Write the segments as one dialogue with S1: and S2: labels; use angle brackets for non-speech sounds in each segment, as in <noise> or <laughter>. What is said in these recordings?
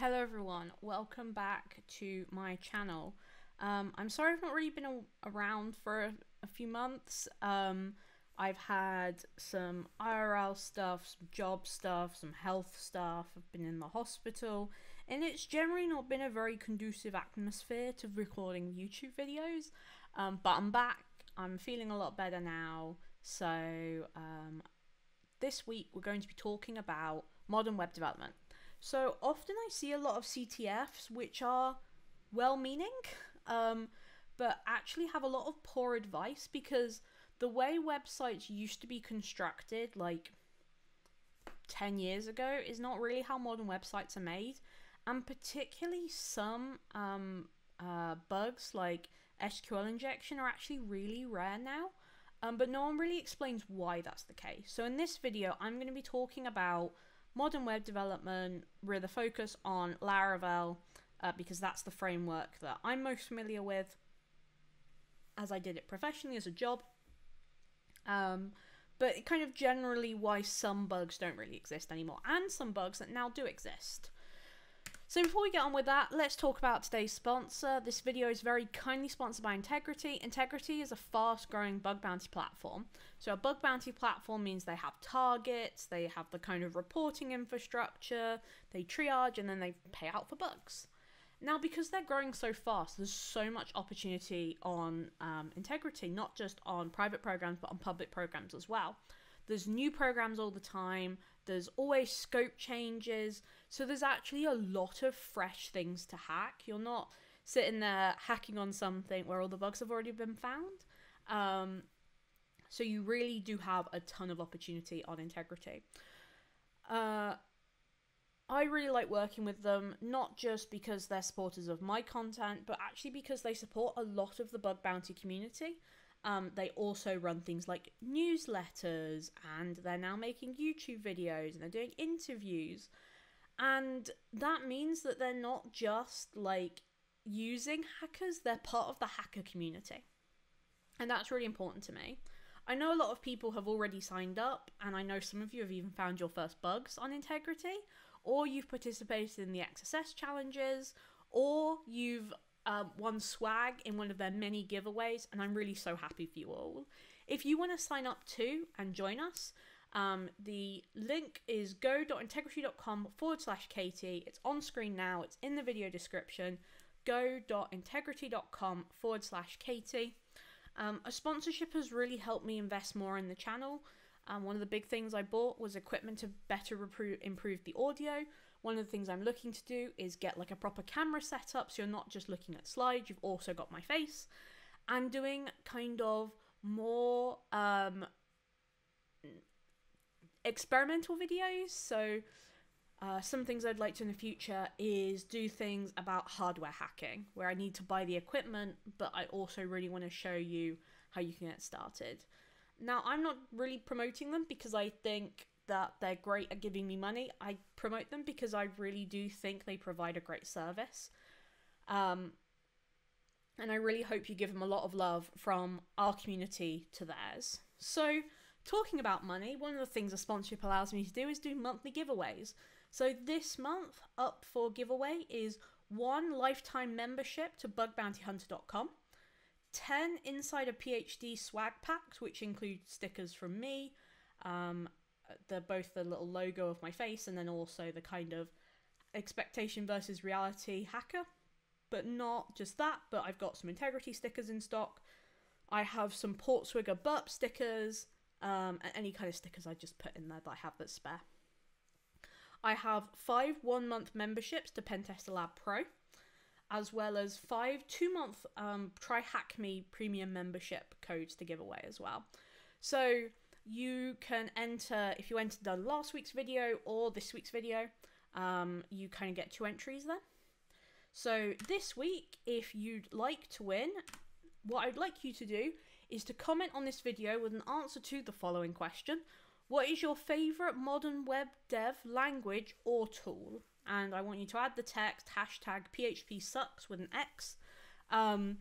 S1: Hello everyone, welcome back to my channel. Um, I'm sorry I've not really been a- around for a, a few months. Um, I've had some IRL stuff, some job stuff, some health stuff. I've been in the hospital, and it's generally not been a very conducive atmosphere to recording YouTube videos. Um, but I'm back. I'm feeling a lot better now. So um, this week we're going to be talking about modern web development. So often I see a lot of CTFs which are well meaning, um, but actually have a lot of poor advice because the way websites used to be constructed, like 10 years ago, is not really how modern websites are made. And particularly some um, uh, bugs like SQL injection are actually really rare now. Um, but no one really explains why that's the case. So in this video, I'm going to be talking about modern web development with a focus on Laravel uh, because that's the framework that I'm most familiar with as I did it professionally as a job. Um, but kind of generally why some bugs don't really exist anymore and some bugs that now do exist. So before we get on with that, let's talk about today's sponsor. This video is very kindly sponsored by Intigriti. Intigriti is a fast-growing bug bounty platform. So a bug bounty platform means they have targets, they have the kind of reporting infrastructure, they triage, and then they pay out for bugs. Now, because they're growing so fast, there's so much opportunity on um, Intigriti, not just on private programs, but on public programs as well. There's new programs all the time. There's always scope changes. So there's actually a lot of fresh things to hack. You're not sitting there hacking on something where all the bugs have already been found. Um, so you really do have a ton of opportunity on Intigriti. Uh, I really like working with them, not just because they're supporters of my content, but actually because they support a lot of the bug bounty community. Um, they also run things like newsletters, and they're now making YouTube videos and they're doing interviews. And that means that they're not just like using hackers, they're part of the hacker community. And that's really important to me. I know a lot of people have already signed up, and I know some of you have even found your first bugs on Intigriti, or you've participated in the XSS challenges, or you've um, won swag in one of their many giveaways, and I'm really so happy for you all. If you want to sign up too and join us, um, the link is go.intigriti.com forward slash Katie. It's on screen now, it's in the video description. Go.integrity.com forward slash Katie. Um, a sponsorship has really helped me invest more in the channel. Um, one of the big things I bought was equipment to better improve the audio. One of the things I'm looking to do is get like a proper camera setup so you're not just looking at slides, you've also got my face. And doing kind of more um, experimental videos. So, uh, some things I'd like to in the future is do things about hardware hacking, where I need to buy the equipment, but I also really want to show you how you can get started. Now, I'm not really promoting them because I think that they're great at giving me money. I promote them because I really do think they provide a great service. Um, and I really hope you give them a lot of love from our community to theirs. So, talking about money, one of the things a sponsorship allows me to do is do monthly giveaways. So, this month up for giveaway is one lifetime membership to bugbountyhunter.com, 10 Insider PhD swag packs, which include stickers from me, um, the both the little logo of my face and then also the kind of expectation versus reality hacker. But not just that, but I've got some Intigriti stickers in stock. I have some Portswigger burp stickers, um, and any kind of stickers I just put in there that I have that's spare. I have five one month memberships to Pentester Lab Pro, as well as five two month um, Try Hack Me premium membership codes to give away as well. So you can enter if you entered the last week's video or this week's video um, you kind of get two entries there so this week if you'd like to win what i'd like you to do is to comment on this video with an answer to the following question. What is your favorite modern web dev language or tool? And i want you to add the text hashtag php sucks with an x. Um,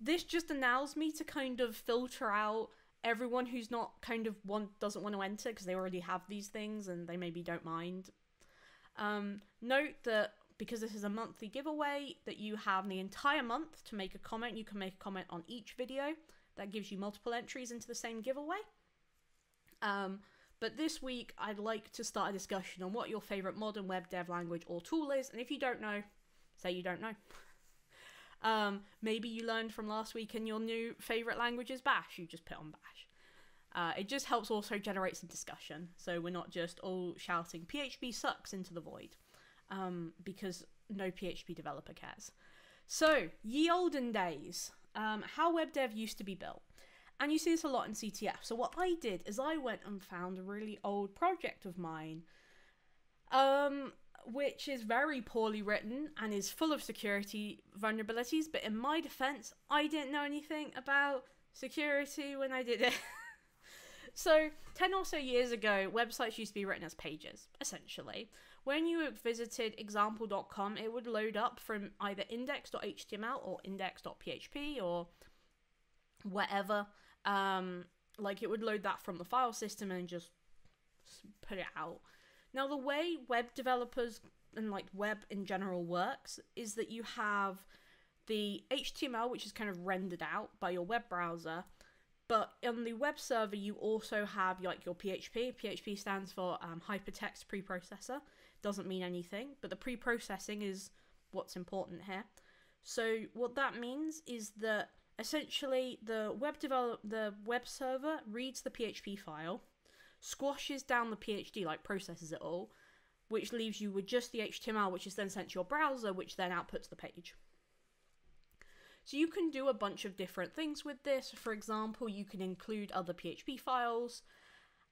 S1: this just allows me to kind of filter out everyone who's not kind of want doesn't want to enter because they already have these things and they maybe don't mind. Um, note that because this is a monthly giveaway, that you have the entire month to make a comment. You can make a comment on each video. That gives you multiple entries into the same giveaway. Um, but this week, I'd like to start a discussion on what your favorite modern web dev language or tool is. And if you don't know, say you don't know. <laughs> Um, maybe you learned from last week and your new favorite language is Bash. You just put on Bash. Uh, it just helps also generate some discussion. So we're not just all shouting PHP sucks into the void um, because no PHP developer cares. So, ye olden days, um, how web dev used to be built. And you see this a lot in CTF. So, what I did is I went and found a really old project of mine, um, which is very poorly written and is full of security vulnerabilities. But in my defense, I didn't know anything about security when I did it. <laughs> so, 10 or so years ago, websites used to be written as pages, essentially. When you visited example.com, it would load up from either index.html or index.php or whatever. Um, like it would load that from the file system and just put it out. Now, the way web developers and like web in general works is that you have the HTML, which is kind of rendered out by your web browser, but on the web server, you also have like your PHP. PHP stands for um, Hypertext Preprocessor doesn't mean anything, but the pre processing is what's important here. So, what that means is that essentially the web develop the web server reads the PHP file, squashes down the PHP, like processes it all, which leaves you with just the HTML, which is then sent to your browser, which then outputs the page. So you can do a bunch of different things with this. For example, you can include other PHP files,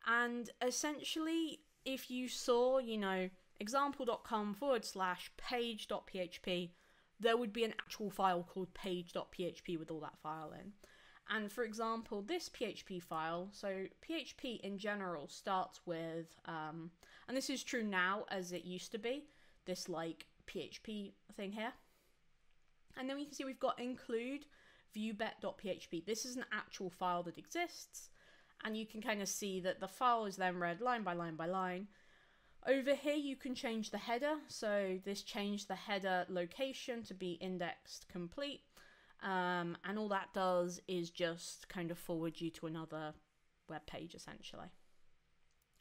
S1: and essentially, if you saw, you know, example.com forward slash page.php, there would be an actual file called page.php with all that file in. And for example, this PHP file, so PHP in general starts with, um, and this is true now as it used to be, this like PHP thing here. And then we can see we've got include viewbet.php. This is an actual file that exists, and you can kind of see that the file is then read line by line by line. Over here you can change the header, so this changed the header location to be indexed complete, um, and all that does is just kind of forward you to another web page essentially.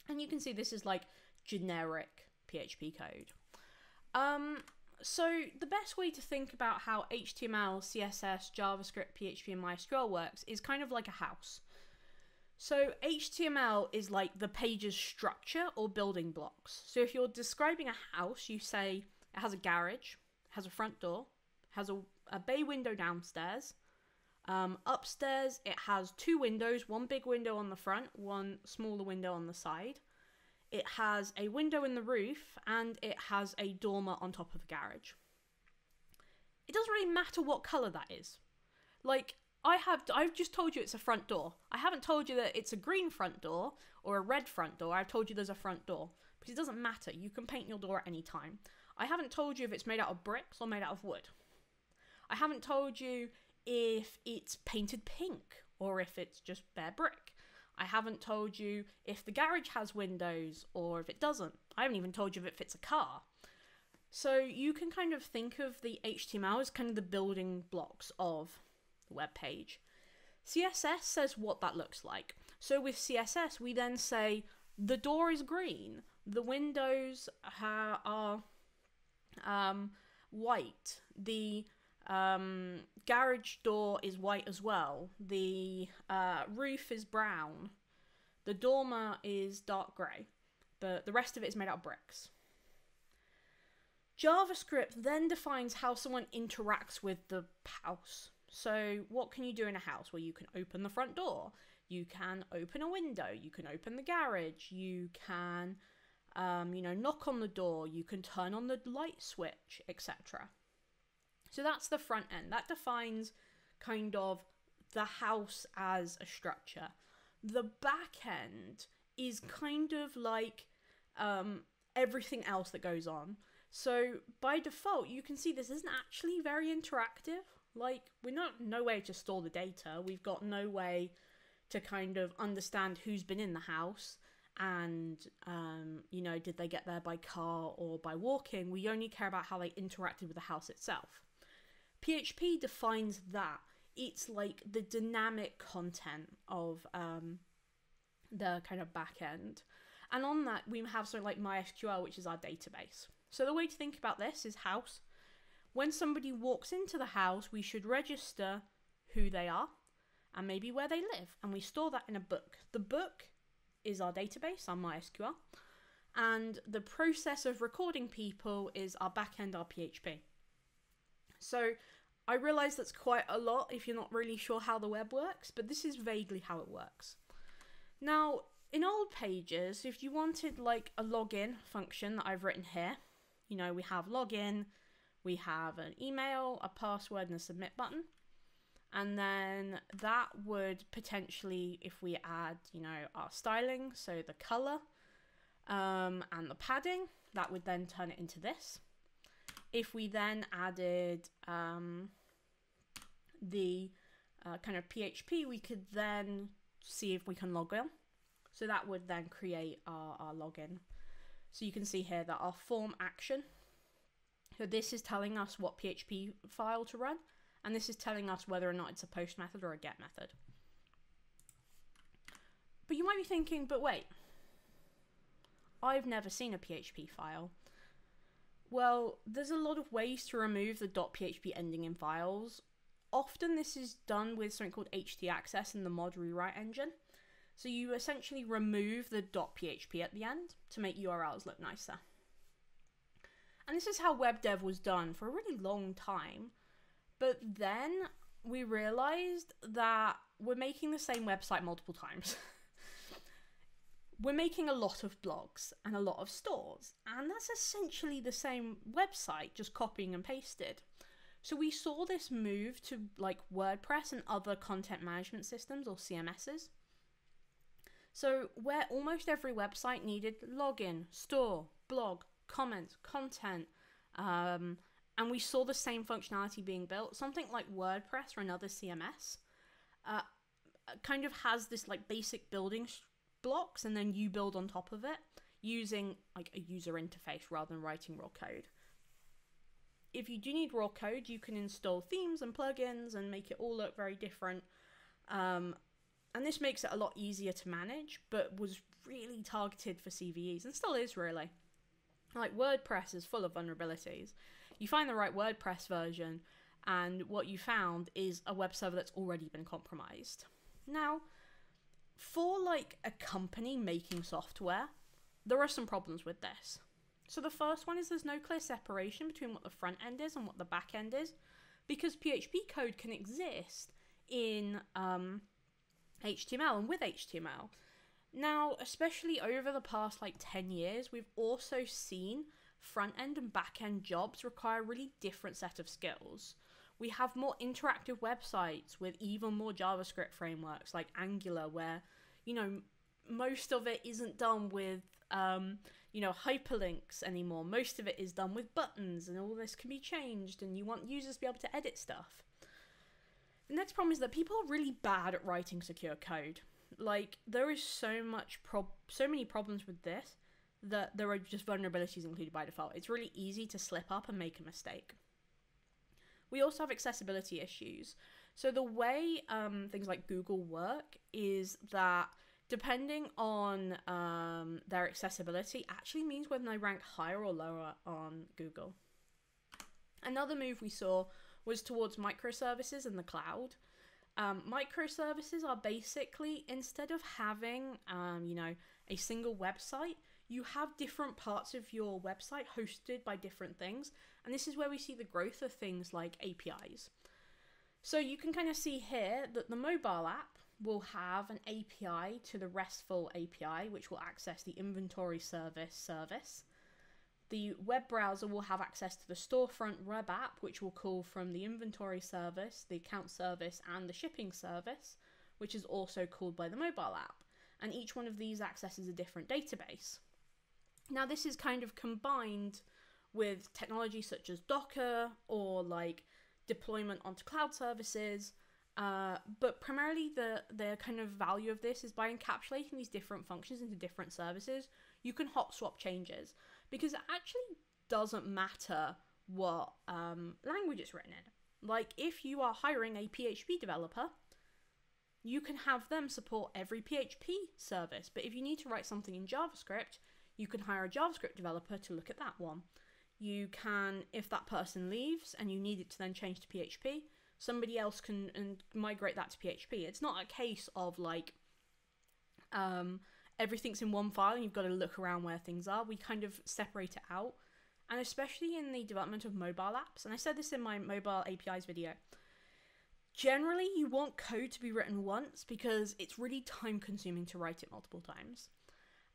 S1: And you can see this is like generic PHP code. Um, so the best way to think about how HTML, CSS, JavaScript, PHP, and MySQL works is kind of like a house. So HTML is like the page's structure or building blocks. So if you're describing a house, you say it has a garage, has a front door, has a, a bay window downstairs. Um, upstairs, it has two windows, one big window on the front, one smaller window on the side. It has a window in the roof, and it has a dormer on top of the garage. It doesn't really matter what colour that is. Like, I have I've just told you it's a front door. I haven't told you that it's a green front door or a red front door. I've told you there's a front door. Because it doesn't matter. You can paint your door at any time. I haven't told you if it's made out of bricks or made out of wood. I haven't told you if it's painted pink or if it's just bare brick. I haven't told you if the garage has windows or if it doesn't. I haven't even told you if it fits a car. So you can kind of think of the HTML as kind of the building blocks of the web page. CSS says what that looks like. So with CSS, we then say the door is green, the windows ha- are um, white, the um, garage door is white as well, the uh, roof is brown, the dormer is dark grey, but the rest of it is made out of bricks. JavaScript then defines how someone interacts with the house. So, what can you do in a house? Well, you can open the front door, you can open a window, you can open the garage, you can, um, you know, knock on the door, you can turn on the light switch, etc. So, that's the front end. That defines kind of the house as a structure. The back end is kind of like um, everything else that goes on. So by default, you can see this isn't actually very interactive. Like, we're not no way to store the data. We've got no way to kind of understand who's been in the house. and um, you know did they get there by car or by walking we only care about how they interacted with the house itself php defines that. It's like the dynamic content of um, the kind of back end. And on that we have something like mysql which is our database. So the way to think about this is house. When somebody walks into the house we should register who they are and maybe where they live. And we store that in a book. The book is our database, our MySQL, and the process of recording people is our backend, our PHP. So I realize that's quite a lot if you're not really sure how the web works, but this is vaguely how it works. Now, in old pages, if you wanted like a login function that I've written here, you know, we have login, we have an email, a password, and a submit button and then that would potentially if we add you know our styling so the color um, and the padding that would then turn it into this if we then added um, the uh, kind of php we could then see if we can log in so that would then create our, our login so you can see here that our form action so this is telling us what php file to run and this is telling us whether or not it's a post method or a get method. But you might be thinking, but wait, I've never seen a PHP file. Well, there's a lot of ways to remove the .php ending in files. Often this is done with something called htaccess in the mod rewrite engine. So you essentially remove the .php at the end to make URLs look nicer. And this is how web dev was done for a really long time. But then we realized that we're making the same website multiple times. <laughs> we're making a lot of blogs and a lot of stores, and that's essentially the same website, just copying and pasted. So we saw this move to like WordPress and other content management systems or CMSs. So where almost every website needed login, store, blog, comments, content, um, and we saw the same functionality being built. Something like WordPress or another CMS uh, kind of has this like basic building sh- blocks, and then you build on top of it using like a user interface rather than writing raw code. If you do need raw code, you can install themes and plugins and make it all look very different. Um, and this makes it a lot easier to manage, but was really targeted for CVEs and still is really. Like WordPress is full of vulnerabilities you find the right WordPress version, and what you found is a web server that's already been compromised. Now, for like a company making software, there are some problems with this. So the first one is there's no clear separation between what the front end is and what the back end is, because PHP code can exist in um, HTML and with HTML. Now, especially over the past like 10 years, we've also seen front end and back end jobs require a really different set of skills. We have more interactive websites with even more JavaScript frameworks like Angular, where, you know, most of it isn't done with, um, you know, hyperlinks anymore. Most of it is done with buttons, and all this can be changed, and you want users to be able to edit stuff. The next problem is that people are really bad at writing secure code. Like, there is so much prob- so many problems with this that there are just vulnerabilities included by default. It's really easy to slip up and make a mistake. We also have accessibility issues. So the way um, things like Google work is that depending on um, their accessibility actually means whether they rank higher or lower on Google. Another move we saw was towards microservices in the cloud. Um, microservices are basically instead of having, um, you know, a single website, you have different parts of your website hosted by different things, and this is where we see the growth of things like APIs. So you can kind of see here that the mobile app will have an API to the RESTful API, which will access the inventory service service. The web browser will have access to the storefront web app, which will call from the inventory service, the account service, and the shipping service, which is also called by the mobile app. And each one of these accesses a different database. Now, this is kind of combined with technology such as Docker or like deployment onto cloud services. Uh, but primarily, the the kind of value of this is by encapsulating these different functions into different services. You can hot swap changes because it actually doesn't matter what um, language it's written in. Like if you are hiring a PHP developer, you can have them support every PHP service. But if you need to write something in JavaScript, you can hire a JavaScript developer to look at that one. You can, if that person leaves and you need it to then change to PHP, somebody else can and migrate that to PHP. It's not a case of like um, everything's in one file and you've got to look around where things are. We kind of separate it out. And especially in the development of mobile apps, and I said this in my mobile APIs video, generally you want code to be written once because it's really time consuming to write it multiple times.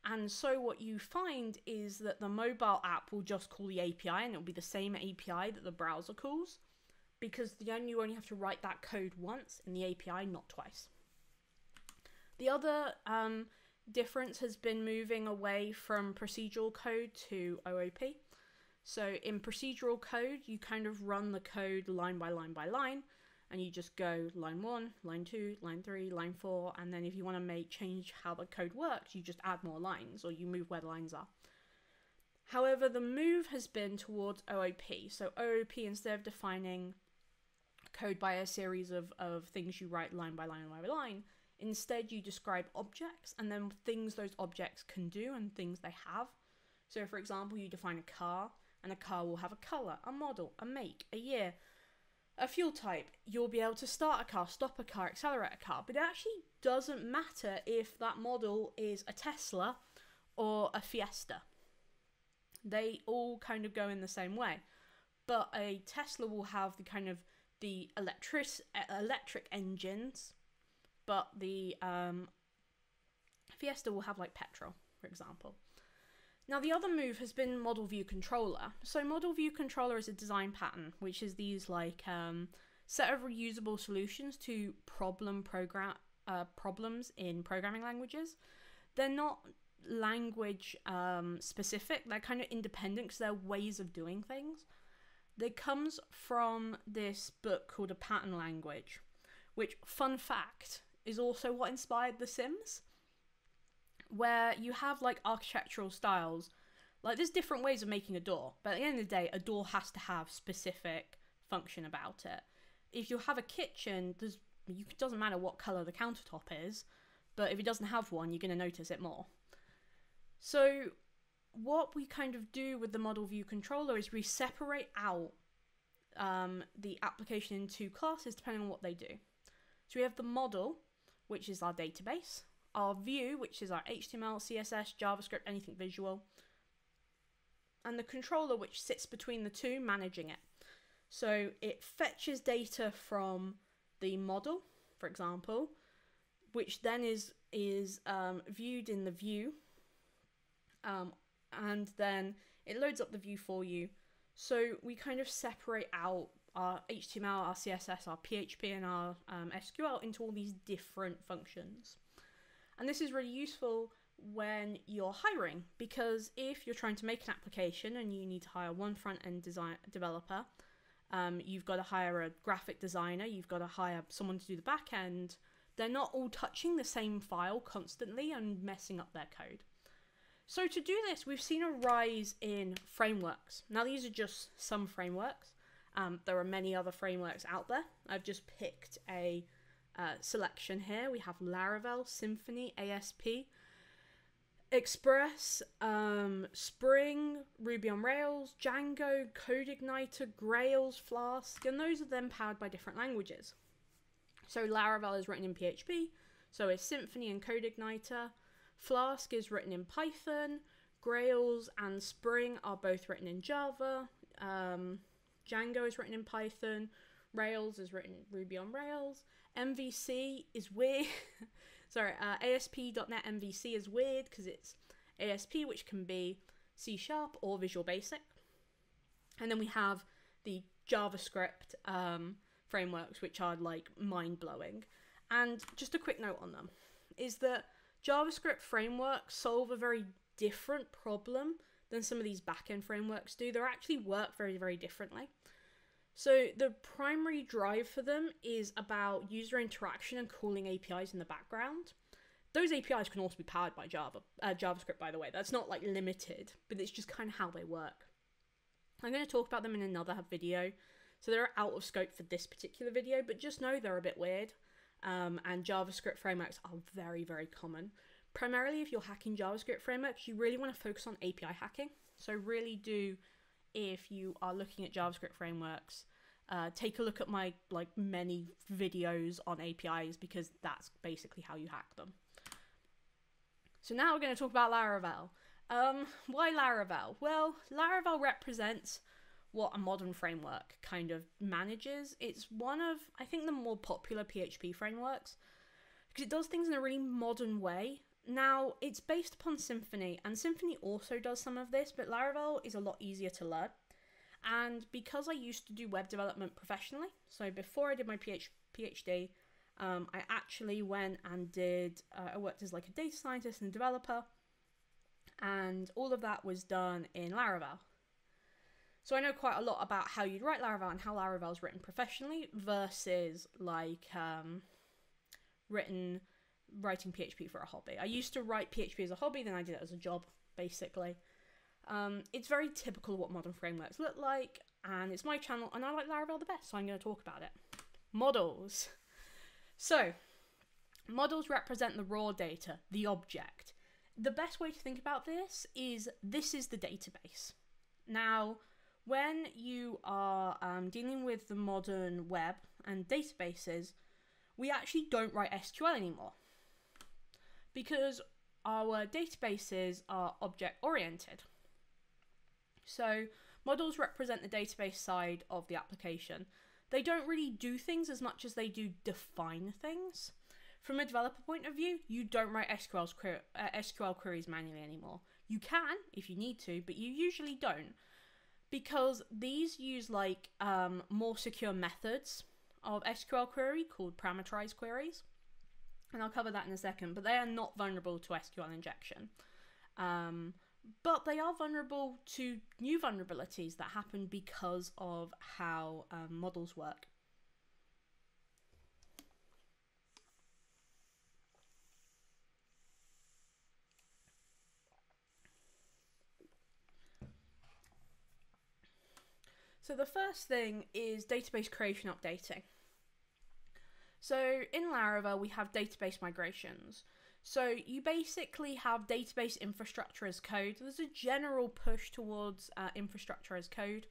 S1: And so what you find is that the mobile app will just call the API and it'll be the same API that the browser calls because then you only have to write that code once in the API, not twice. The other um, difference has been moving away from procedural code to OOP. So in procedural code, you kind of run the code line by line by line, and you just go line one, line two, line three, line four, and then if you want to make change how the code works, you just add more lines or you move where the lines are. However, the move has been towards OOP. So OOP, instead of defining code by a series of, of things you write line by line, line by line, instead you describe objects and then things those objects can do and things they have. So, for example, you define a car, and a car will have a colour, a model, a make, a year, a fuel type, you'll be able to start a car, stop a car, accelerate a car, but it actually doesn't matter if that model is a Tesla or a Fiesta. They all kind of go in the same way. But a Tesla will have the kind of the electric electric engines, but the um, Fiesta will have like petrol, for example. Now, the other move has been Model View Controller. So, Model View Controller is a design pattern, which is these like um, set of reusable solutions to problem program uh, problems in programming languages. They're not language um, specific; they're kind of independent because they're ways of doing things. They comes from this book called A Pattern Language, which, fun fact, is also what inspired The Sims where you have like architectural styles. Like there's different ways of making a door, but at the end of the day, a door has to have specific function about it. If you have a kitchen, there's you, it doesn't matter what color the countertop is, but if it doesn't have one, you're going to notice it more. So, what we kind of do with the model view controller is we separate out um, the application into classes depending on what they do. So, we have the model, which is our database, our view, which is our HTML, CSS, JavaScript, anything visual, and the controller, which sits between the two, managing it. So it fetches data from the model, for example, which then is is um, viewed in the view, um, and then it loads up the view for you. So we kind of separate out our HTML, our CSS, our PHP, and our um, SQL into all these different functions. And this is really useful when you're hiring because if you're trying to make an application and you need to hire one front end design developer, um, you've got to hire a graphic designer, you've got to hire someone to do the back end. They're not all touching the same file constantly and messing up their code. So to do this, we've seen a rise in frameworks. Now these are just some frameworks. Um, there are many other frameworks out there. I've just picked a uh, selection here. We have Laravel, Symfony, ASP, Express, um, Spring, Ruby on Rails, Django, CodeIgniter, Grails, Flask, and those are then powered by different languages. So Laravel is written in PHP, so is Symfony and CodeIgniter. Flask is written in Python. Grails and Spring are both written in Java. Um, Django is written in Python. Rails is written Ruby on Rails. MVC is weird. <laughs> Sorry, uh, ASP.NET MVC is weird because it's ASP, which can be C Sharp or Visual Basic. And then we have the JavaScript um, frameworks, which are like mind blowing. And just a quick note on them is that JavaScript frameworks solve a very different problem than some of these backend frameworks do. They actually work very, very differently. So the primary drive for them is about user interaction and calling APIs in the background. Those APIs can also be powered by Java, uh, JavaScript, by the way. That's not like limited, but it's just kind of how they work. I'm going to talk about them in another video, so they're out of scope for this particular video, but just know they're a bit weird. Um, and JavaScript frameworks are very, very common. Primarily, if you're hacking JavaScript frameworks, you really want to focus on API hacking. So, really do if you are looking at JavaScript frameworks, uh, take a look at my like many videos on APIs because that's basically how you hack them. So now we're going to talk about Laravel. Um, why Laravel? Well, Laravel represents what a modern framework kind of manages. It's one of, I think, the more popular PHP frameworks because it does things in a really modern way. Now, it's based upon Symfony, and Symfony also does some of this, but Laravel is a lot easier to learn. And because I used to do web development professionally, so before I did my PH- PhD, um, I actually went and did, uh, I worked as like a data scientist and developer, and all of that was done in Laravel. So I know quite a lot about how you'd write Laravel and how Laravel is written professionally versus like um, written writing PHP for a hobby. I used to write PHP as a hobby, then I did it as a job, basically. Um, it's very typical of what modern frameworks look like, and it's my channel, and I like Laravel the best, so I'm going to talk about it. Models. So, models represent the raw data, the object. The best way to think about this is this is the database. Now, when you are um, dealing with the modern web and databases, we actually don't write SQL anymore because our databases are object oriented. So, models represent the database side of the application. They don't really do things as much as they do define things. From a developer point of view, you don't write SQL, uh, SQL queries manually anymore. You can if you need to, but you usually don't because these use like um, more secure methods of SQL query called parameterized queries. And I'll cover that in a second, but they are not vulnerable to SQL injection. Um, but they are vulnerable to new vulnerabilities that happen because of how um, models work. So the first thing is database creation updating. So in Laravel, we have database migrations. So you basically have database infrastructure as code. There's a general push towards uh, infrastructure as code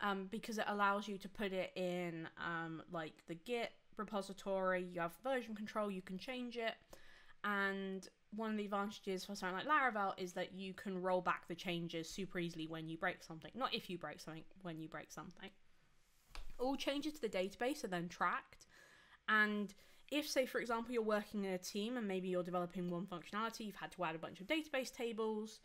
S1: um, because it allows you to put it in um, like the Git repository. You have version control. You can change it, and one of the advantages for something like Laravel is that you can roll back the changes super easily when you break something. Not if you break something, when you break something. All changes to the database are then tracked, and if, say, for example, you're working in a team and maybe you're developing one functionality, you've had to add a bunch of database tables,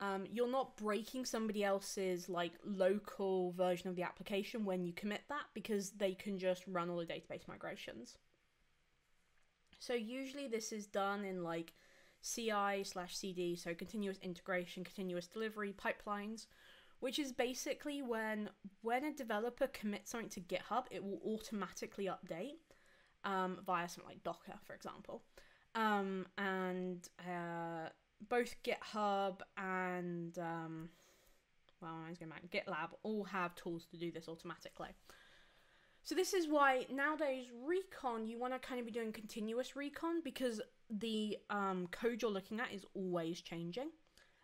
S1: um, you're not breaking somebody else's like local version of the application when you commit that because they can just run all the database migrations. So usually this is done in like CI slash CD, so continuous integration, continuous delivery pipelines, which is basically when when a developer commits something to GitHub, it will automatically update um, via something like Docker, for example. Um, and uh, both GitHub and um, well, I was going back. GitLab all have tools to do this automatically. So this is why nowadays recon you want to kind of be doing continuous recon because the um, code you're looking at is always changing.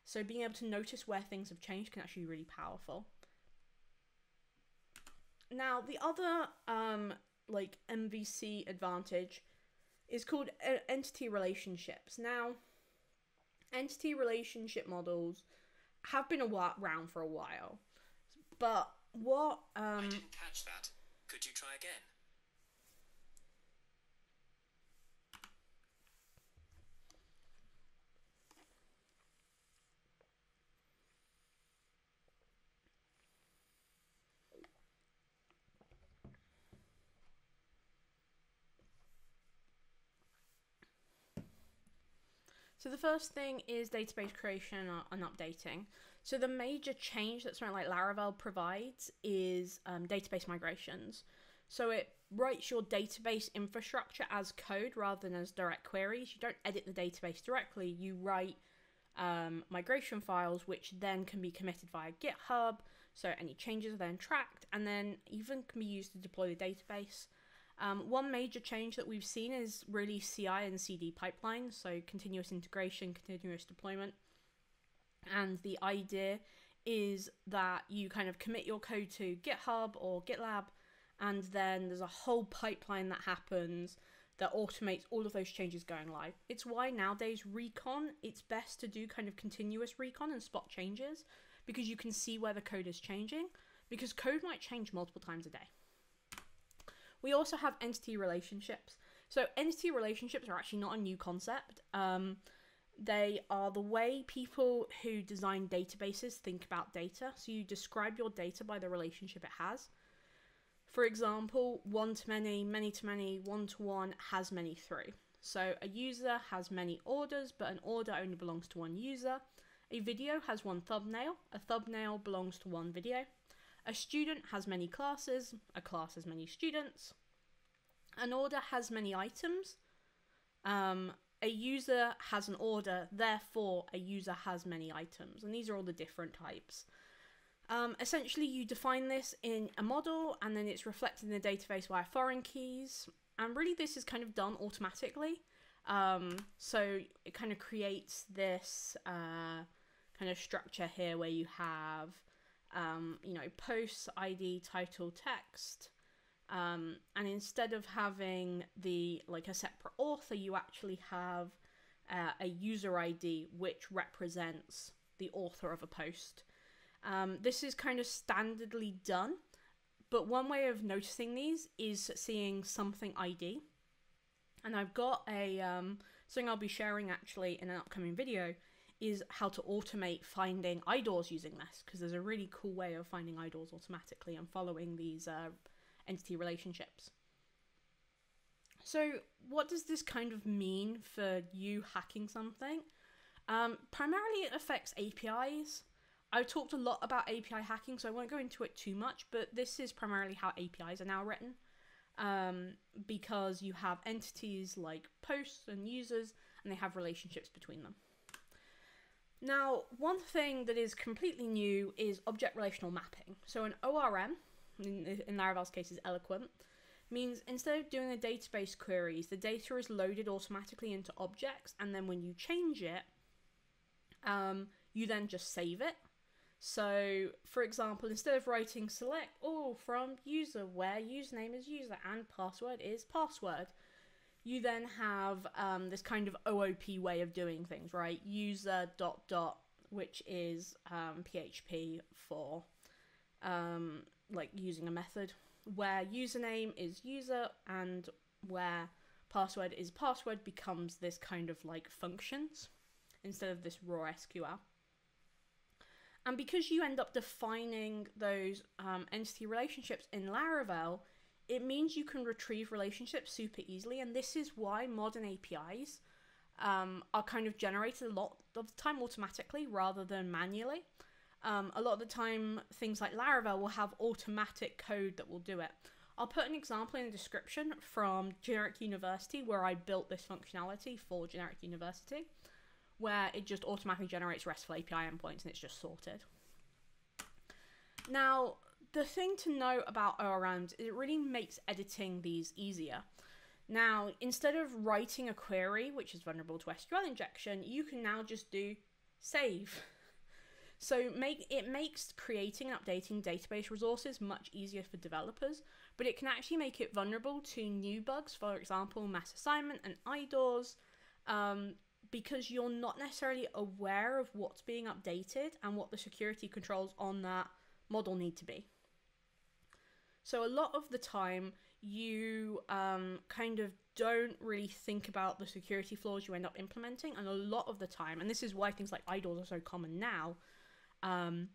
S1: So being able to notice where things have changed can actually be really powerful. Now the other um, like MVC advantage is called entity relationships. Now, entity relationship models have been around for a while, but what um, I
S2: didn't catch that. Could you try again?
S1: So the first thing is database creation and updating. So the major change that something like Laravel provides is um, database migrations. So it writes your database infrastructure as code rather than as direct queries. You don't edit the database directly. You write um, migration files, which then can be committed via GitHub. So any changes are then tracked and then even can be used to deploy the database. Um, one major change that we've seen is really CI and CD pipelines, so continuous integration, continuous deployment. And the idea is that you kind of commit your code to GitHub or GitLab, and then there's a whole pipeline that happens that automates all of those changes going live. It's why nowadays recon, it's best to do kind of continuous recon and spot changes because you can see where the code is changing because code might change multiple times a day. We also have entity relationships. So entity relationships are actually not a new concept. Um, they are the way people who design databases think about data. So you describe your data by the relationship it has. For example, one to many, many to many, one to one has many through. So a user has many orders, but an order only belongs to one user. A video has one thumbnail, a thumbnail belongs to one video. A student has many classes, a class has many students. An order has many items. Um, a user has an order, therefore, a user has many items. And these are all the different types. Um, essentially, you define this in a model and then it's reflected in the database via foreign keys. And really, this is kind of done automatically. Um, so it kind of creates this uh, kind of structure here where you have, um, you know, posts, ID, title, text. Um, and instead of having the like a separate author, you actually have uh, a user ID which represents the author of a post. Um, this is kind of standardly done, but one way of noticing these is seeing something ID. And I've got a um, something I'll be sharing actually in an upcoming video is how to automate finding IDORs using this because there's a really cool way of finding IDORs automatically and following these uh, entity relationships. So, what does this kind of mean for you hacking something? Um, primarily, it affects APIs. I've talked a lot about API hacking, so I won't go into it too much, but this is primarily how APIs are now written. Um, because you have entities like posts and users, and they have relationships between them. Now, one thing that is completely new is object relational mapping. So, an ORM, in, in Laravel's case is Eloquent, means instead of doing the database queries, the data is loaded automatically into objects, and then when you change it, um, you then just save it so, for example, instead of writing select all from user where username is user and password is password, you then have um, this kind of OOP way of doing things, right? User dot dot, which is um, PHP for um, like using a method, where username is user and where password is password becomes this kind of like functions instead of this raw SQL. And because you end up defining those um, entity relationships in Laravel, it means you can retrieve relationships super easily. And this is why modern APIs um, are kind of generated a lot of the time automatically rather than manually. Um, a lot of the time, things like Laravel will have automatic code that will do it. I'll put an example in the description from Generic University where I built this functionality for Generic University where it just automatically generates RESTful API endpoints and it's just sorted. Now, the thing to know about ORMs is it really makes editing these easier. Now, instead of writing a query, which is vulnerable to SQL injection, you can now just do save. <laughs> So make it makes creating and updating database resources much easier for developers, but it can actually make it vulnerable to new bugs, for example, mass assignment and IDORs, um, because you're not necessarily aware of what's being updated and what the security controls on that model need to be. So a lot of the time, you um, kind of don't really think about the security flaws you end up implementing, and a lot of the time, and this is why things like IDORs are so common now, um,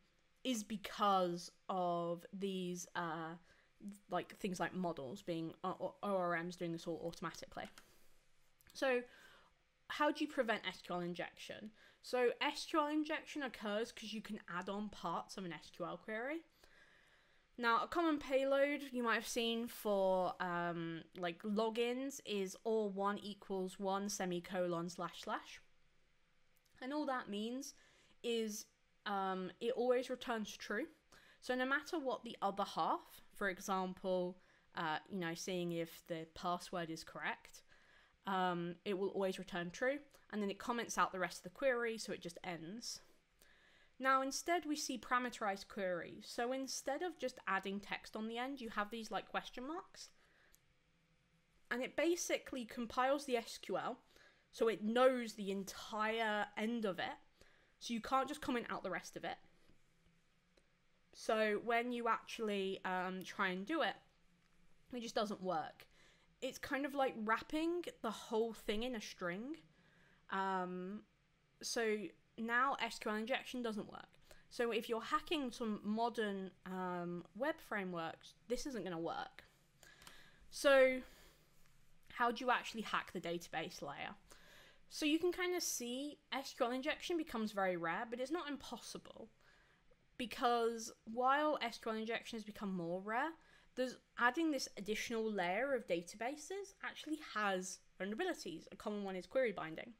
S1: is because of these uh, like things like models being uh, ORMs doing this all automatically. So how do you prevent SQL injection? So SQL injection occurs because you can add on parts of an SQL query. Now, a common payload you might have seen for um, like logins is or one equals one semicolon slash slash, and all that means is um, it always returns true. So no matter what the other half, for example, uh, you know, seeing if the password is correct, um, it will always return true, and then it comments out the rest of the query, so it just ends. Now, instead, we see parameterized queries. So instead of just adding text on the end, you have these like question marks. And it basically compiles the SQL so it knows the entire end of it. So you can't just comment out the rest of it. So when you actually um, try and do it, it just doesn't work. It's kind of like wrapping the whole thing in a string. Um, so now SQL injection doesn't work. So if you're hacking some modern um, web frameworks, this isn't going to work. So how do you actually hack the database layer? So you can kind of see SQL injection becomes very rare, but it's not impossible. Because while SQL injection has become more rare, there's adding this additional layer of databases actually has vulnerabilities. A common one is query binding.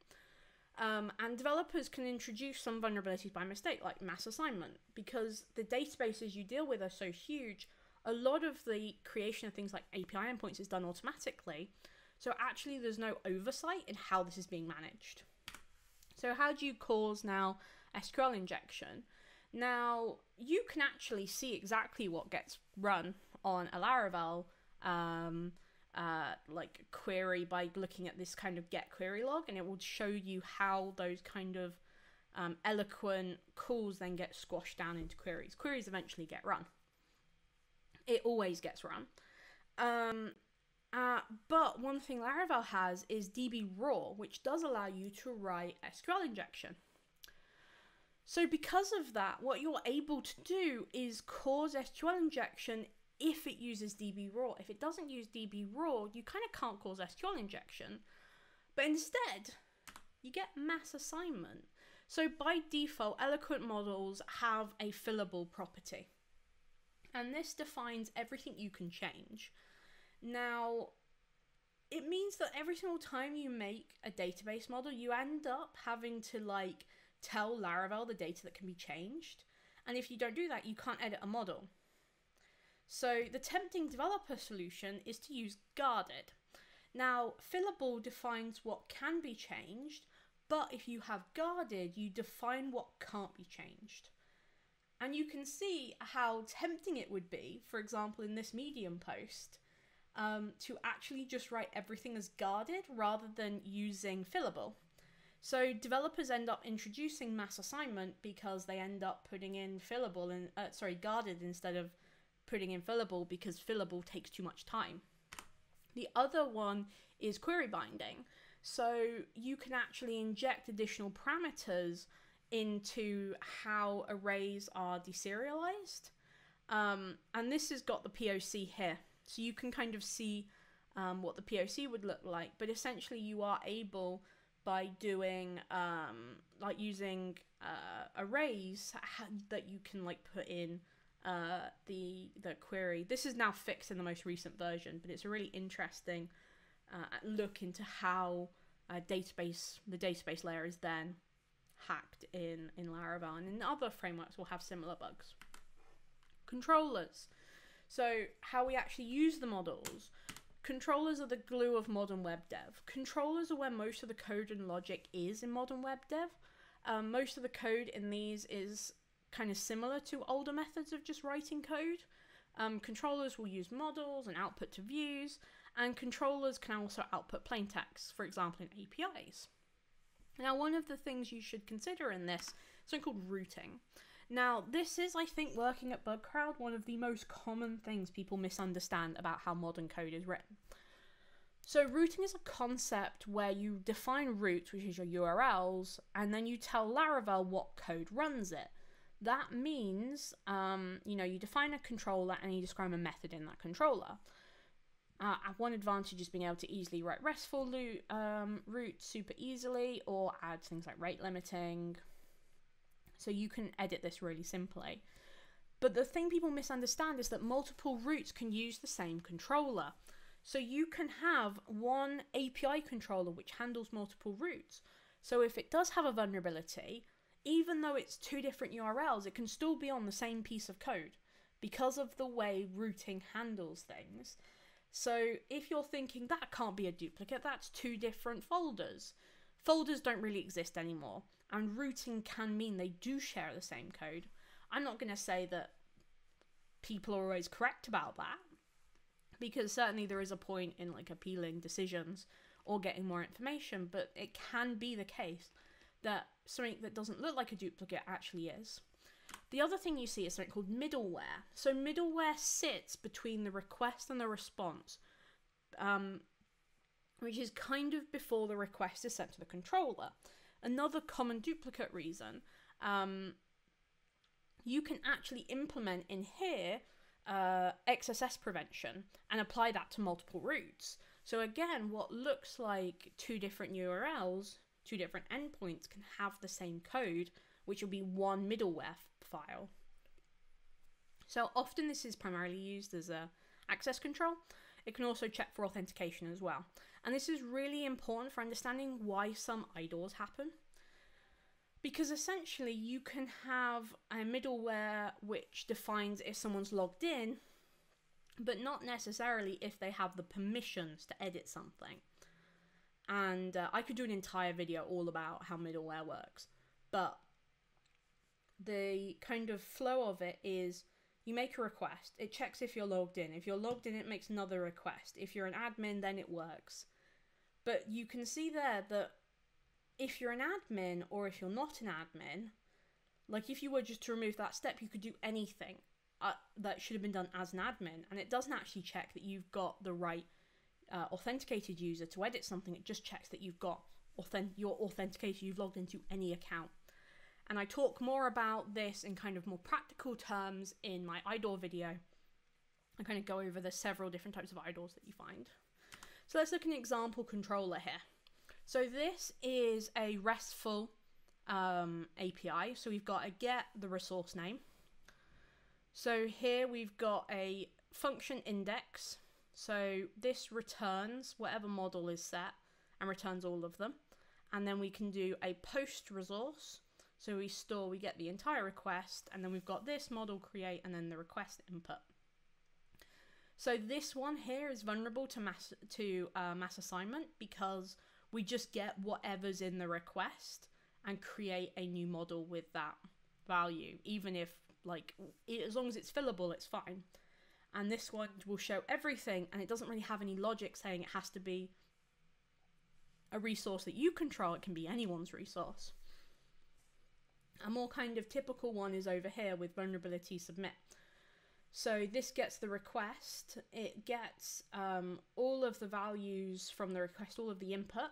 S1: Um, and developers can introduce some vulnerabilities by mistake, like mass assignment, because the databases you deal with are so huge. A lot of the creation of things like API endpoints is done automatically, so actually there's no oversight in how this is being managed. So how do you cause now SQL injection? Now you can actually see exactly what gets run on a Laravel um, uh, like query by looking at this kind of get query log, and it will show you how those kind of um, eloquent calls then get squashed down into queries. Queries eventually get run. It always gets run. Um, uh, but one thing Laravel has is DB raw, which does allow you to write SQL injection. So because of that, what you're able to do is cause SQL injection if it uses DB raw. If it doesn't use DB raw, you kind of can't cause SQL injection. But instead, you get mass assignment. So by default, eloquent models have a fillable property. And this defines everything you can change. Now, it means that every single time you make a database model, you end up having to like tell Laravel the data that can be changed. And if you don't do that, you can't edit a model. So the tempting developer solution is to use guarded. Now, fillable defines what can be changed, but if you have guarded, you define what can't be changed. And you can see how tempting it would be, for example, in this Medium post, um, to actually just write everything as guarded rather than using fillable. So developers end up introducing mass assignment because they end up putting in fillable and uh, sorry guarded instead of putting in fillable because fillable takes too much time. The other one is query binding. So you can actually inject additional parameters into how arrays are deserialized. Um, and this has got the POC here. So you can kind of see um, what the POC would look like. But essentially, you are able by doing um, like using uh, arrays that you can like put in uh, the the query. This is now fixed in the most recent version, but it's a really interesting uh, look into how database the database layer is then hacked in in Laravel, and in other frameworks will have similar bugs. Controllers. So how we actually use the models. Controllers are the glue of modern web dev. Controllers are where most of the code and logic is in modern web dev. Um, most of the code in these is kind of similar to older methods of just writing code. Um, controllers will use models and output to views, and controllers can also output plain text, for example, in APIs. Now, one of the things you should consider in this is something called routing. Now, this is, I think, working at Bugcrowd, one of the most common things people misunderstand about how modern code is written. So, routing is a concept where you define routes, which is your URLs, and then you tell Laravel what code runs it that means um, you know you define a controller and you describe a method in that controller Uh, one advantage is being able to easily write RESTful lo- um, routes super easily or add things like rate limiting. So you can edit this really simply. But the thing people misunderstand is that multiple routes can use the same controller. So you can have one API controller which handles multiple routes. So if it does have a vulnerability, even though it's two different URLs, it can still be on the same piece of code because of the way routing handles things. So if you're thinking that can't be a duplicate, that's two different folders. Folders don't really exist anymore, and routing can mean they do share the same code. I'm not going to say that people are always correct about that, because certainly there is a point in like appealing decisions or getting more information, but it can be the case that something that doesn't look like a duplicate actually is. The other thing you see is something called middleware. So middleware sits between the request and the response, um, which is kind of before the request is sent to the controller. Another common duplicate reason, um, you can actually implement in here uh, XSS prevention and apply that to multiple routes. So again, what looks like two different URLs, two different endpoints can have the same code, which will be one middleware file. So often this is primarily used as a access control. It can also check for authentication as well. And this is really important for understanding why some IDORs happen. Because essentially you can have a middleware which defines if someone's logged in, but not necessarily if they have the permissions to edit something. And uh, I could do an entire video all about how middleware works. But the kind of flow of it is you make a request, it checks if you're logged in. If you're logged in, it makes another request. If you're an admin, then it works. But you can see there that if you're an admin or if you're not an admin, like if you were just to remove that step, you could do anything uh, that should have been done as an admin, and it doesn't actually check that you've got the right uh, authenticated user to edit something. It just checks that you've got your authentication, you've logged into any account. And I talk more about this in kind of more practical terms in my IDOR video. I kind of go over the several different types of IDORs that you find. So let's look at an example controller here. So this is a RESTful um, API. So we've got a get the resource name. So here we've got a function index. So this returns whatever model is set and returns all of them. And then we can do a post resource. So we store, we get the entire request, and then we've got this model create and then the request input. So this one here is vulnerable to mass to uh, mass assignment because we just get whatever's in the request and create a new model with that value, even if like it, as long as it's fillable, it's fine. And this one will show everything, and it doesn't really have any logic saying it has to be a resource that you control. It can be anyone's resource. A more kind of typical one is over here with vulnerability submit. So this gets the request, it gets um, all of the values from the request, all of the input,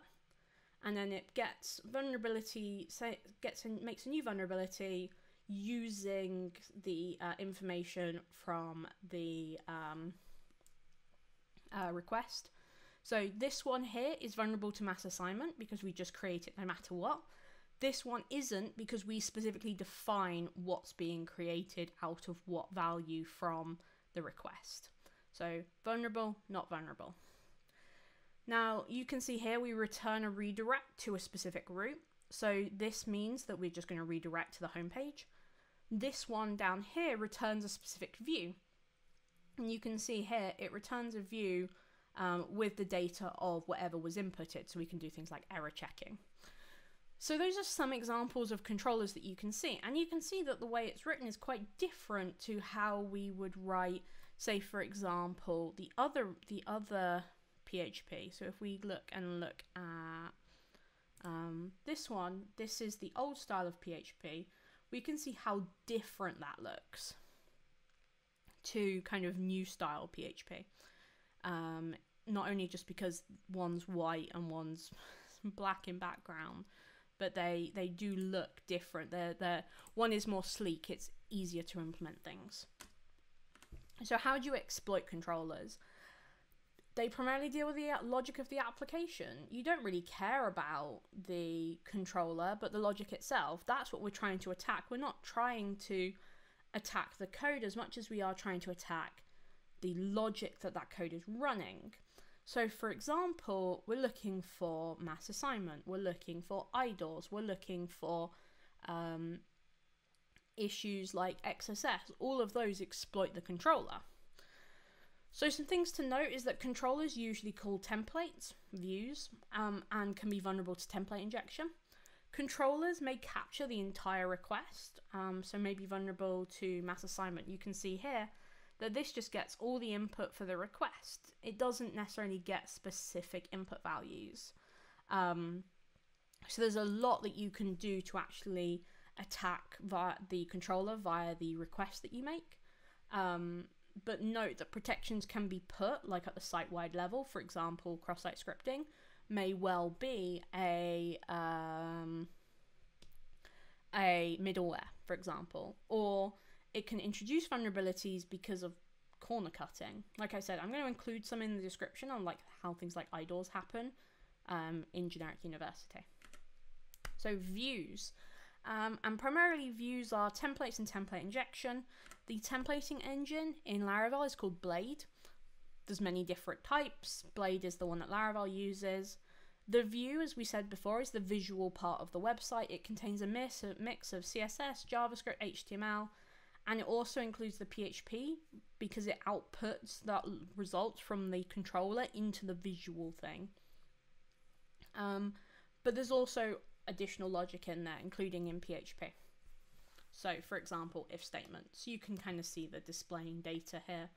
S1: and then it gets vulnerability, say, gets and makes a new vulnerability using the uh, information from the um, uh, request. So this one here is vulnerable to mass assignment because we just create it no matter what. This one isn't because we specifically define what's being created out of what value from the request. So vulnerable, not vulnerable. Now you can see here we return a redirect to a specific route. So this means that we're just going to redirect to the home page. This one down here returns a specific view. And you can see here it returns a view um, with the data of whatever was inputted. So we can do things like error checking. So those are some examples of controllers that you can see. And you can see that the way it's written is quite different to how we would write, say for example, the other the other PHP. So if we look and look at um, this one, this is the old style of PHP. We can see how different that looks to kind of new style PHP. Um, not only just because one's white and one's <laughs> black in background, but they they do look different. They're they're one is more sleek. It's easier to implement things. So how do you exploit controllers? They primarily deal with the uh, logic of the application. You don't really care about the controller, but the logic itself, that's what we're trying to attack. We're not trying to attack the code as much as we are trying to attack the logic that that code is running. So, for example, we're looking for mass assignment, we're looking for IDORs, we're looking for um, issues like XSS. All of those exploit the controller. So, some things to note is that controllers usually call templates views um, and can be vulnerable to template injection. Controllers may capture the entire request, um, so may be vulnerable to mass assignment. You can see here that this just gets all the input for the request. It doesn't necessarily get specific input values. Um, so there's a lot that you can do to actually attack via the controller via the request that you make. Um, but note that protections can be put like at the site-wide level. For example, cross-site scripting may well be a um, a middleware, for example, or it can introduce vulnerabilities because of corner cutting. Like I said, I'm going to include some in the description on like how things like IDORs happen um, in generic university. So views. Um, and primarily views are templates and template injection. The templating engine in Laravel is called Blade. There's many different types. Blade is the one that Laravel uses. The view, as we said before, is the visual part of the website. It contains a mix of CSS, JavaScript, HTML, and it also includes the PHP because it outputs that result from the controller into the visual thing. Um, but there's also additional logic in there, including in PHP. So, for example, if statements, you can kind of see the displaying data here.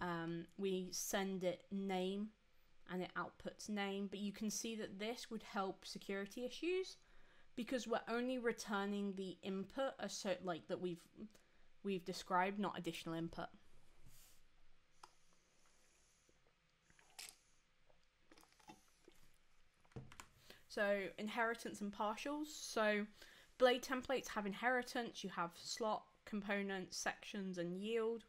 S1: Um, we send it name and it outputs name, but you can see that this would help security issues because we're only returning the input, so like that we've we've described, not additional input. So inheritance and partials. So blade templates have inheritance, you have slot, components, sections, and yield.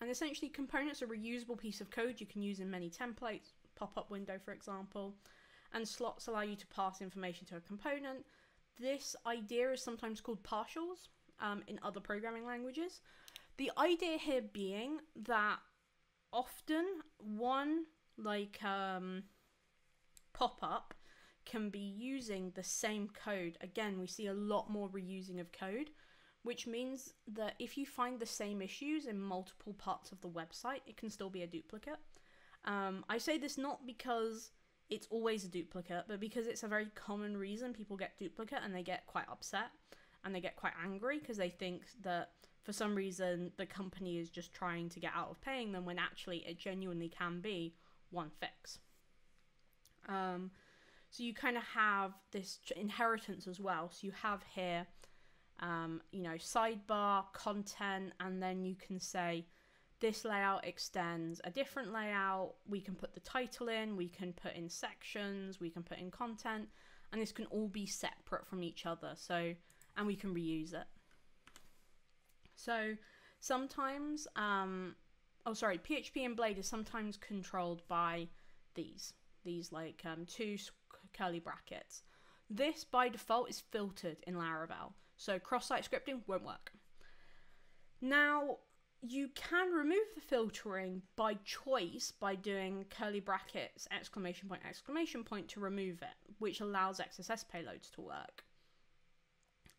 S1: And essentially components are reusable piece of code you can use in many templates, pop-up window for example, and slots allow you to pass information to a component. This idea is sometimes called partials um, in other programming languages. The idea here being that often one like um, pop up can be using the same code. Again, we see a lot more reusing of code, which means that if you find the same issues in multiple parts of the website, it can still be a duplicate. Um, I say this not because it's always a duplicate, but because it's a very common reason people get duplicate and they get quite upset and they get quite angry because they think that for some reason the company is just trying to get out of paying them when actually it genuinely can be one fix. Um, so you kind of have this inheritance as well. So you have here, um, you know, sidebar, content, and then you can say this layout extends a different layout. We can put the title in, we can put in sections, we can put in content, and this can all be separate from each other. So and we can reuse it. So sometimes, um, oh sorry, PHP and Blade is sometimes controlled by these, these like um, two curly brackets. This by default is filtered in Laravel, so cross-site scripting won't work. Now, you can remove the filtering by choice by doing curly brackets, exclamation point, exclamation point to remove it, which allows XSS payloads to work.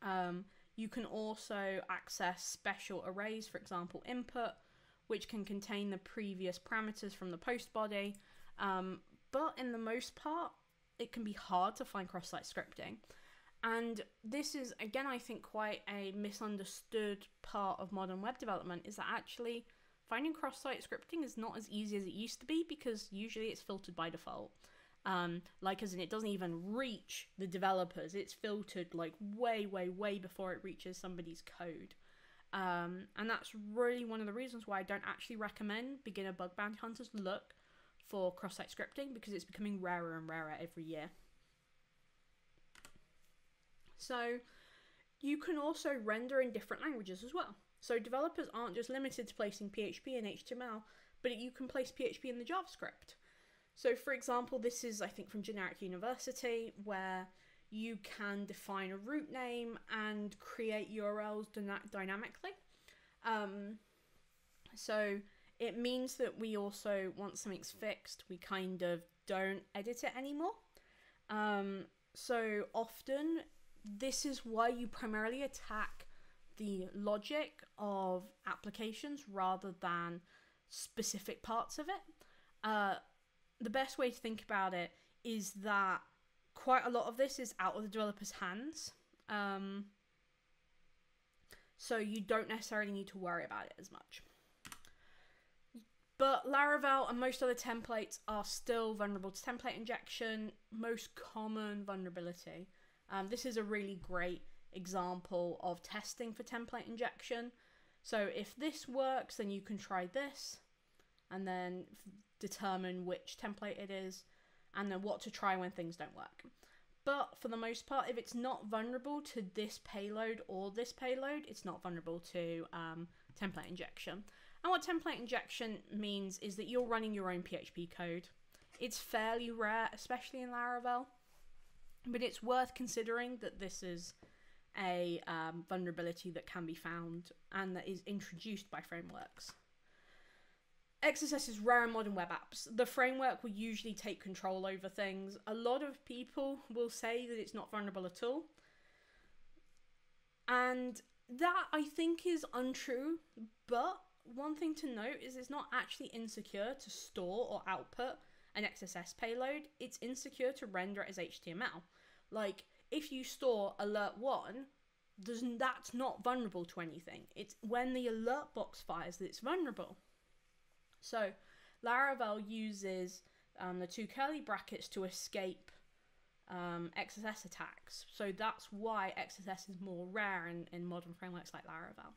S1: Um, you can also access special arrays, for example, input, which can contain the previous parameters from the post body. Um, but in the most part, it can be hard to find cross site scripting. And this is, again, I think quite a misunderstood part of modern web development is that actually finding cross site scripting is not as easy as it used to be because usually it's filtered by default. Um, like as in it doesn't even reach the developers. It's filtered like way, way, way before it reaches somebody's code. Um, and that's really one of the reasons why I don't actually recommend beginner bug bounty hunters look for cross-site scripting because it's becoming rarer and rarer every year. So you can also render in different languages as well. So developers aren't just limited to placing PHP and HTML, but you can place PHP in the JavaScript. So, for example, this is, I think, from Generic University, where you can define a route name and create URLs dyna- dynamically. Um, so, it means that we also, once something's fixed, we kind of don't edit it anymore. Um, so, often, this is why you primarily attack the logic of applications rather than specific parts of it. Uh, the best way to think about it is that quite a lot of this is out of the developer's hands. Um, so you don't necessarily need to worry about it as much. But Laravel and most other templates are still vulnerable to template injection, most common vulnerability. Um, this is a really great example of testing for template injection. So if this works, then you can try this and then determine which template it is and then what to try when things don't work. But for the most part, if it's not vulnerable to this payload or this payload, it's not vulnerable to um, template injection. And what template injection means is that you're running your own PHP code. It's fairly rare, especially in Laravel, but it's worth considering that this is a um, vulnerability that can be found and that is introduced by frameworks. XSS is rare in modern web apps. The framework will usually take control over things. A lot of people will say that it's not vulnerable at all. And that I think is untrue, but one thing to note is it's not actually insecure to store or output an XSS payload, it's insecure to render it as HTML. Like, if you store alert 1, does that's not vulnerable to anything. It's when the alert box fires that it's vulnerable. So Laravel uses um, the two curly brackets to escape um, XSS attacks. So that's why XSS is more rare in, in modern frameworks like Laravel.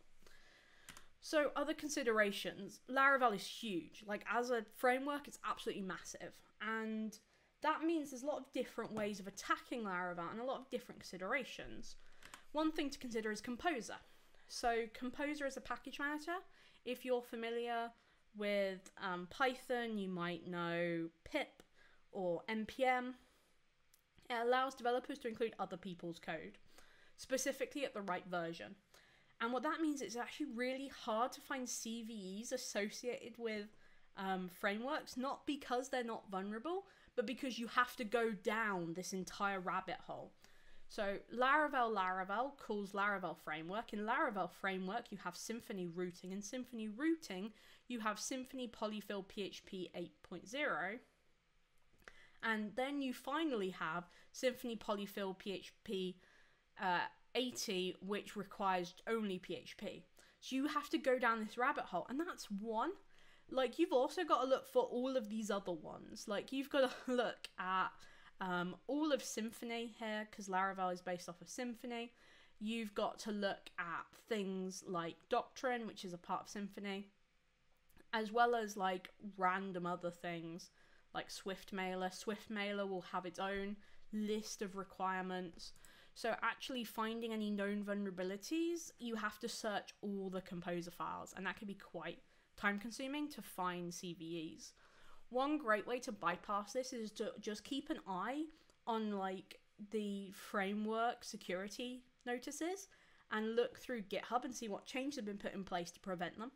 S1: So other considerations, Laravel is huge. Like as a framework, it's absolutely massive. And that means there's a lot of different ways of attacking Laravel and a lot of different considerations. One thing to consider is Composer. So Composer is a package manager. If you're familiar with um, Python, you might know pip or npm. It allows developers to include other people's code, specifically at the right version. And what that means is it's actually really hard to find CVEs associated with um, frameworks, not because they're not vulnerable, but because you have to go down this entire rabbit hole. So Laravel Laravel calls Laravel framework. In Laravel framework, you have Symfony routing. In Symfony routing, you have Symfony Polyfill PHP 8.0. And then you finally have Symfony Polyfill PHP uh, 80, which requires only PHP. So you have to go down this rabbit hole, and that's one. Like, you've also got to look for all of these other ones. Like, you've got to <laughs> look at um, all of Symfony here, because Laravel is based off of Symfony. You've got to look at things like Doctrine, which is a part of Symfony, as well as like random other things like SwiftMailer. SwiftMailer will have its own list of requirements. So, actually, finding any known vulnerabilities, you have to search all the composer files, and that can be quite time consuming to find CVEs. One great way to bypass this is to just keep an eye on like the framework security notices and look through GitHub and see what changes have been put in place to prevent them.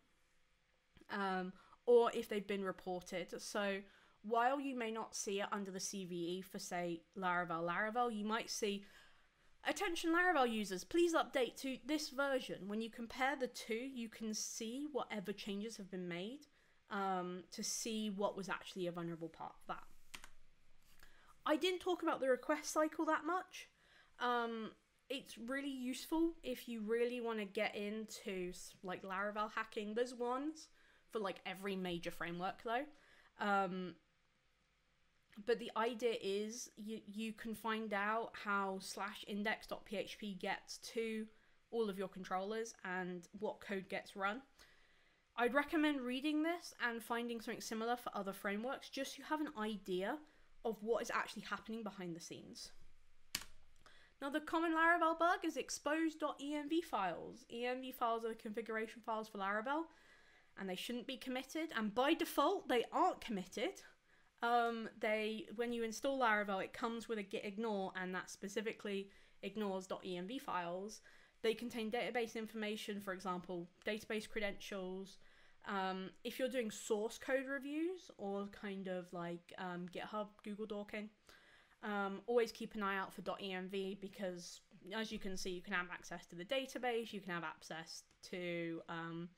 S1: Um, or if they've been reported. So while you may not see it under the CVE for say Laravel Laravel, you might see Attention Laravel users, please update to this version. When you compare the two, you can see whatever changes have been made um, to see what was actually a vulnerable part of that. I didn't talk about the request cycle that much. Um, it's really useful if you really want to get into like Laravel hacking. There's ones for like every major framework though. Um, but the idea is you, you can find out how slash index.php gets to all of your controllers and what code gets run. I'd recommend reading this and finding something similar for other frameworks just so you have an idea of what is actually happening behind the scenes. Now, the common Laravel bug is exposed.env files. env files are the configuration files for Laravel, and they shouldn't be committed. And by default, they aren't committed. Um, they when you install Laravel, it comes with a git ignore, and that specifically ignores .env files. They contain database information, for example, database credentials. Um, if you're doing source code reviews or kind of like um, GitHub, Google Dorking, um, always keep an eye out for .env because, as you can see, you can have access to the database, you can have access to um,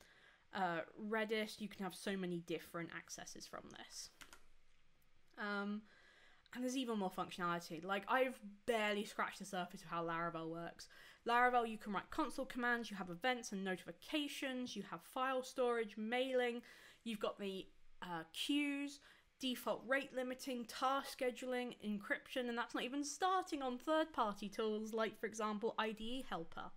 S1: uh, Redis, you can have so many different accesses from this. Um, and there's even more functionality. Like I've barely scratched the surface of how Laravel works. Laravel, you can write console commands, you have events and notifications, you have file storage, mailing, you've got the uh, queues, default rate limiting, task scheduling, encryption, and that's not even starting on third party tools like, for example, IDE Helper.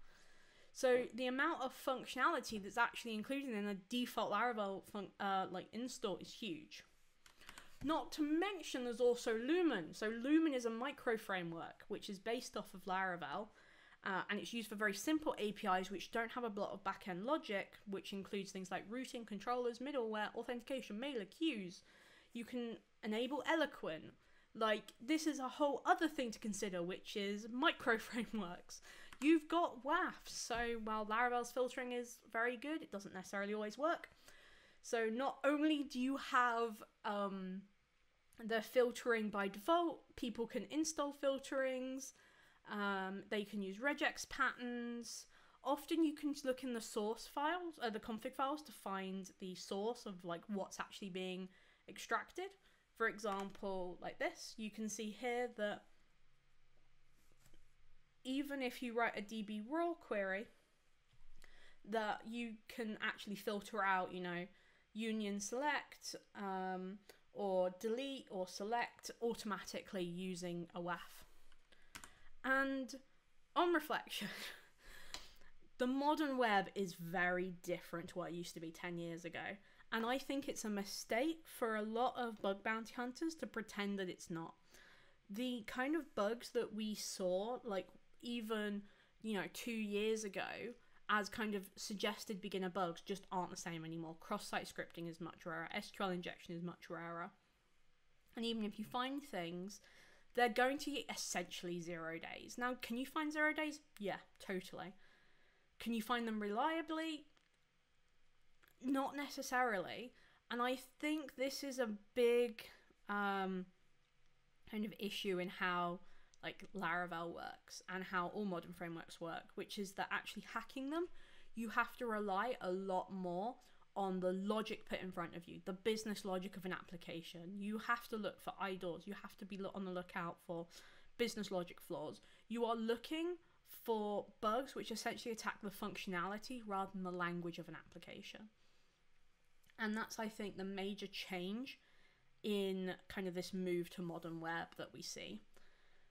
S1: So the amount of functionality that's actually included in a default Laravel uh, like install is huge. Not to mention, there's also Lumen. So Lumen is a micro framework which is based off of Laravel, uh, and it's used for very simple APIs which don't have a lot of backend logic, which includes things like routing, controllers, middleware, authentication, mailer, queues. You can enable Eloquent. Like, this is a whole other thing to consider, which is micro <laughs> frameworks. You've got WAFs, so while Laravel's filtering is very good, it doesn't necessarily always work. So, not only do you have um, the filtering by default, people can install filterings um, they can use regex patterns. Often you can look in the source files, uh, the config files, to find the source of like what's actually being extracted. For example, like this, you can see here that even if you write a db raw query, that you can actually filter out, you know, union select um, or delete or select automatically using a WAF. And on reflection, <laughs> the modern web is very different to what it used to be 10 years ago. And I think it's a mistake for a lot of bug bounty hunters to pretend that it's not. The kind of bugs that we saw, like even, you know, two years ago, as kind of suggested beginner bugs, just aren't the same anymore. Cross site scripting is much rarer, SQL injection is much rarer. And even if you find things, they're going to be essentially zero days. Now, can you find zero days? Yeah, totally. Can you find them reliably? Not necessarily. And I think this is a big um, kind of issue in how like Laravel works and how all modern frameworks work, which is that actually hacking them, you have to rely a lot more on the logic put in front of you, the business logic of an application. You have to look for IDORs. You have to be on the lookout for business logic flaws. You are looking for bugs which essentially attack the functionality rather than the language of an application. And that's, I think, the major change in kind of this move to modern web that we see.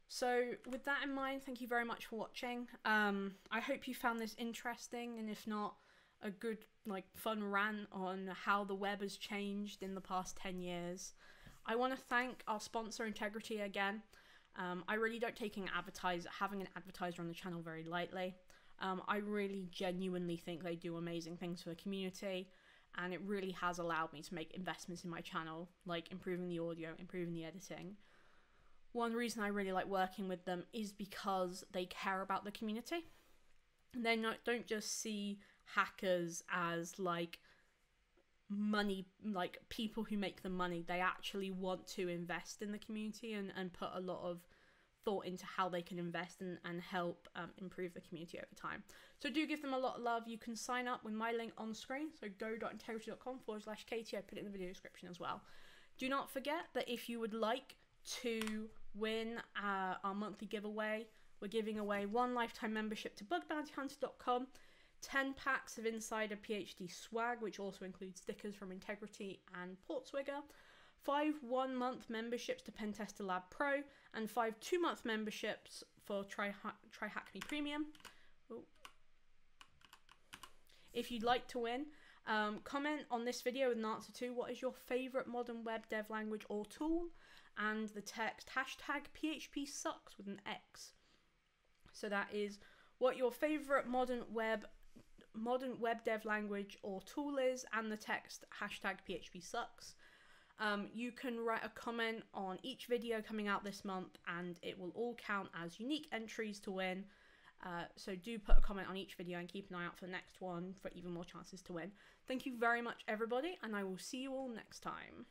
S1: So, with that in mind, thank you very much for watching. Um, I hope you found this interesting, and if not, a good like fun rant on how the web has changed in the past 10 years. I want to thank our sponsor Intigriti again. Um, I really don't take an advertiser having an advertiser on the channel very lightly. Um, I really genuinely think they do amazing things for the community, and it really has allowed me to make investments in my channel, like improving the audio, improving the editing. One reason I really like working with them is because they care about the community. They don't just see hackers as like money like people who make the money. They actually want to invest in the community and, and put a lot of thought into how they can invest and, and help um, improve the community over time. So do give them a lot of love. You can sign up with my link on screen. So go.intigriti.com forward slash katie. I put it in the video description as well. Do not forget that if you would like to win uh, our monthly giveaway we're giving away one lifetime membership to bugbountyhunter.com 10 packs of Insider PhD swag, which also includes stickers from Intigriti and Portswigger, 5 one month memberships to Pentester Lab Pro, and 5 two month memberships for Hack Me Premium. If you'd like to win, um, comment on this video with an answer to what is your favourite modern web dev language or tool, and the text hashtag PHP sucks with an X. So that is what your favourite modern web modern web dev language or tool is and the text hashtag PHP sucks. Um, you can write a comment on each video coming out this month and it will all count as unique entries to win. Uh, so do put a comment on each video and keep an eye out for the next one for even more chances to win. Thank you very much, everybody, and I will see you all next time.